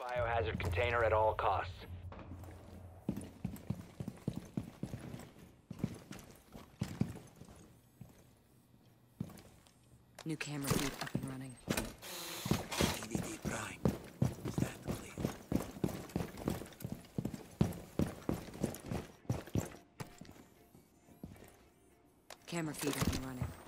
biohazard container at all costs. New camera feed up and running. EDD Prime. Stand clear. Camera feed up and running.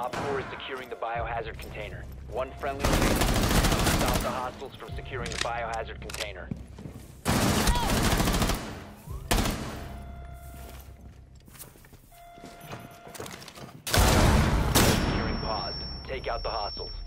Op 4 is securing the biohazard container. One friendly. Stop the hostiles from securing the biohazard container. Securing paused. Take out the hostiles.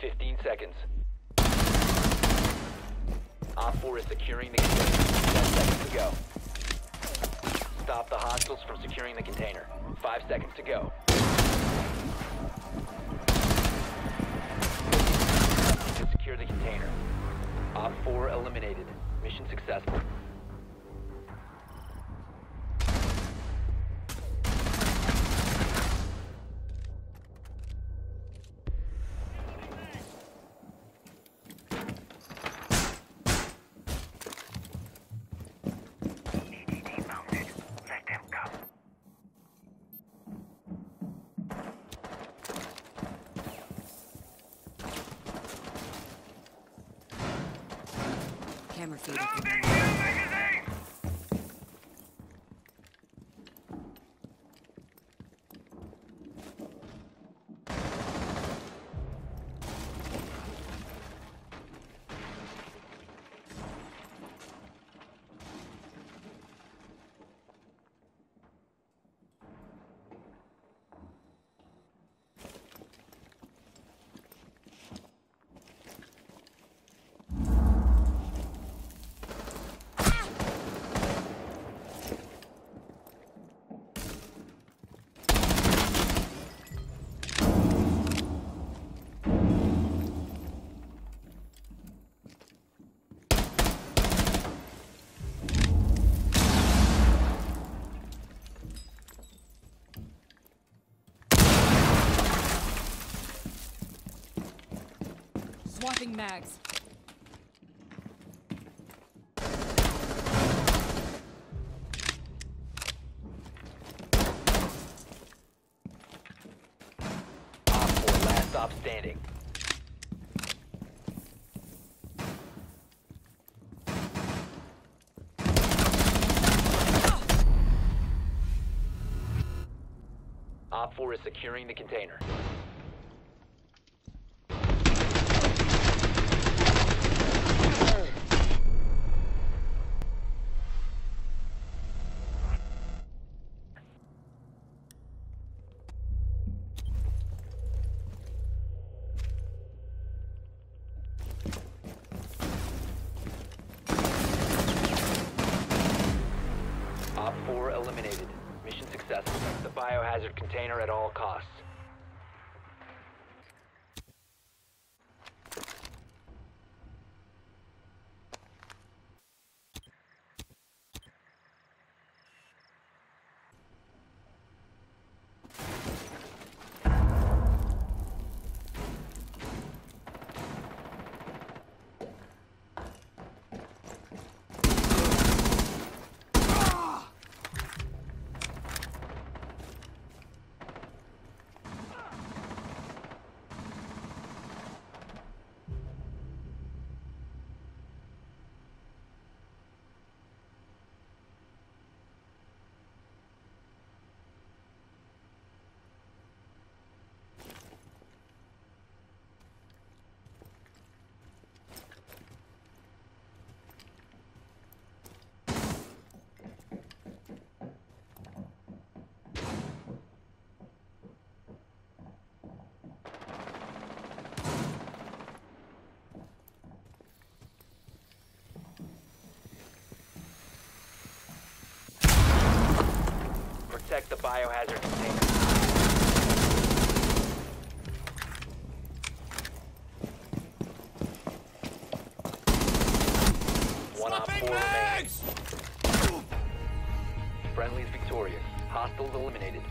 Fifteen seconds. Op 4 is securing the container. Ten seconds to go. Stop the hostiles from securing the container. Five seconds to go. To secure the container. Op 4 eliminated. Mission successful. Camera feed Swapping mags. Op 4 last stop standing. Op 4 is securing the container. Eliminated. Mission successful. The biohazard container at all costs. Protect the biohazard container. One op four remaining. Friendly's victorious. Hostiles eliminated.